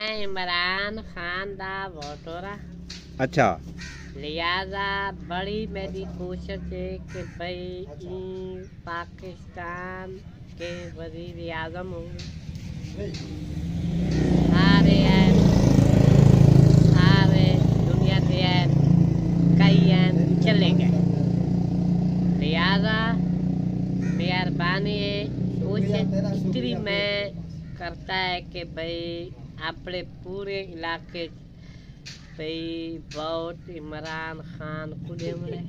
عمران خان دا voter اچھا لہذا بڑی میری کوشش ہے کہ بھائی پاکستان کے وزیر اعظم ہوں سارے ہیں سارے دنیا کے ہیں کئی ہیں چلے گئے لہذا مہربانی ہے کوشش اتنی میں کرتا ہے کہ بھائی اپنے پورے علاقے بھائی ووٹ عمران خان کو دے ملے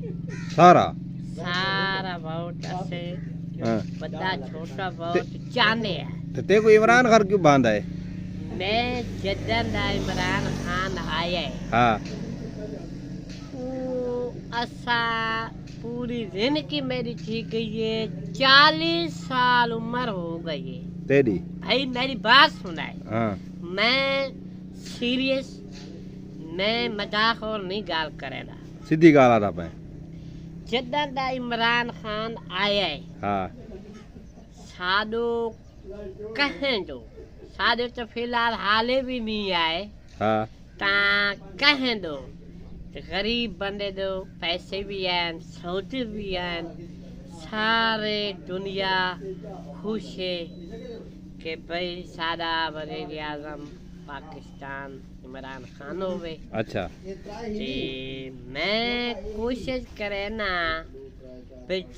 سارا سارا ووٹ اسے بڑا چھوٹا ووٹ چاہنے ہیں تو تے کو عمران خان کیوں باندھا ہے میں جدن دا عمران خان آیا ہے وہ اسا پوری زندگی میری تھی گئی ہے چالیس سال عمر ہو گئی ہے تیری بھائی میری بات سنائے ہاں میں سیریس میں مذاق اور نہیں گال کرے گا سیدھی گال آتا پہ۔ جدن دا عمران خان آیا ہے ہاں۔ سادو کہیں جو سادو تو فی الحال حالے بھی نہیں آئے۔ ہاں۔ تا کہیں دو غریب بندے دو پیسے بھی ہیں سوچ بھی ہیں سارے دنیا خوش ہے۔ کہ بھائی سادہ وزیر اعظم پاکستان عمران خان ہوئے۔ اچھا۔ تے میں کوشش کرے نا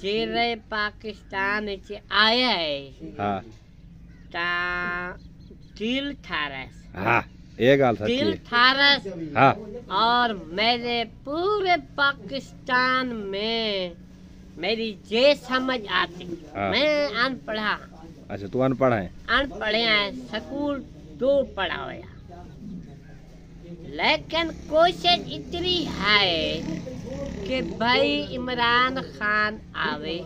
جیرے پاکستان چ آیا ہے۔ ہاں۔ تا دل تھارس۔ ہاں یہ دل تھارس۔ ہاں۔ اور میرے پورے پاکستان میں میری جے سمجھ آتی۔ ہاں۔ میں ان پڑھا۔ اچھا تو ان پڑھ ہے ان پڑھے ہیں سکول دو پڑھا ہوا لیکن کوشش اتنی ہے کہ بھائی عمران خان آوے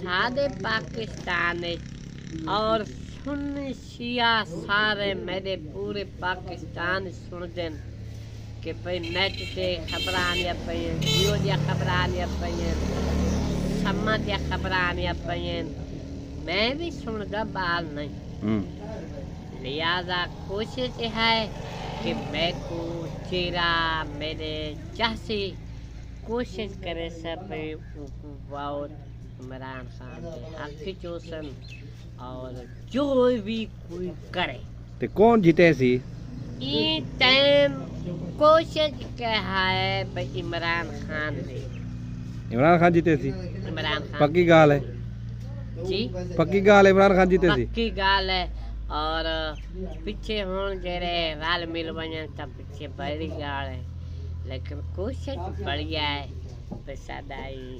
سادے پاکستان اور سن شیعہ سارے میرے پورے پاکستان سن دین کہ بھئی نیٹ تے خبر آنیا پئیں جیو دیا خبر آنیا پئیں سما دیا خبر آنیا پئیں میں بھی سن گا بال نہیں۔ لہذا کوشش ہے کہ میں کو چیرا میرے چاہسی کوشش کرے سب ووٹ عمران خان حق چوسن اور جو بھی کوئی کرے۔ تے کون جیتے سی؟ این ٹائم کوشش کیا ہے عمران خان نے۔ عمران خان جیتے سی؟ عمران خان۔ پکی گال ہے۔ جی؟ پکی گال عمران خان جیتے سی۔ پکی گال ہے۔ اور پیچھے ہون جڑے رال مل ونجن تا پیچھے بڑی گال ہے۔ لیکن کوشش بڑھیا ہے۔ بسادائی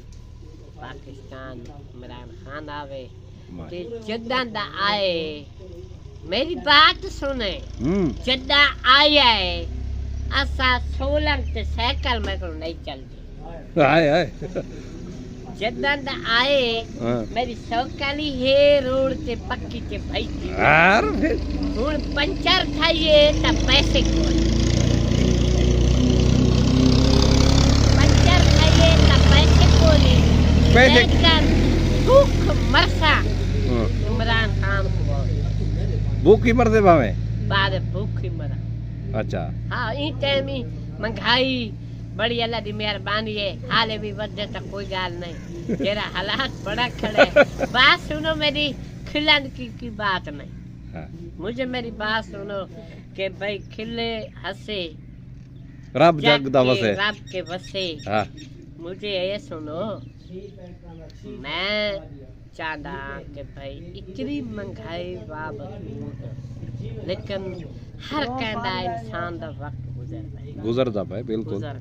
پاکستان عمران خان آوے۔ تے جدان دا آئے۔ میری بات سنے جدہ آیا ہے اسا سولنگ تے سائیکل میں کو نہیں چلتی ہائے ہائے۔ جدان دا آئے میری سوکالی ہے روڈ تے پکی تے بھائی ہوں پنچر کھائیے تا پیسے کو پنچر کھائیے تا پیسے کو پیسے- لیکن بھوک مرسا عمران خان کو بھوک کی مرتے پاوے بعد بھوک ہی مرا اچھا ہاں این ٹائم ہی مہنگائی بڑی اللہ دی مہربانی ہے حالے بھی ودے تا کوئی گال نہیں تیرا حالات بڑا کھڑے بات سنو میری کھلن کی کی بات نہیں مجھے میری بات سنو کہ بھائی کھلے ہنسے رب جگ دا وسے رب کے ہاں مجھے یہ سنو میں چاہتا کہ بھائی اتنی مہنگائی بابت لیکن ہر کہندا انسان دا وقت گزرتا ہے گزرتا پہ بالکل گزر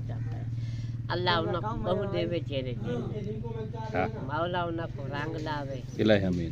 جاتا ہے اللہ انہوں کو بہو دے وے چہرے ہاں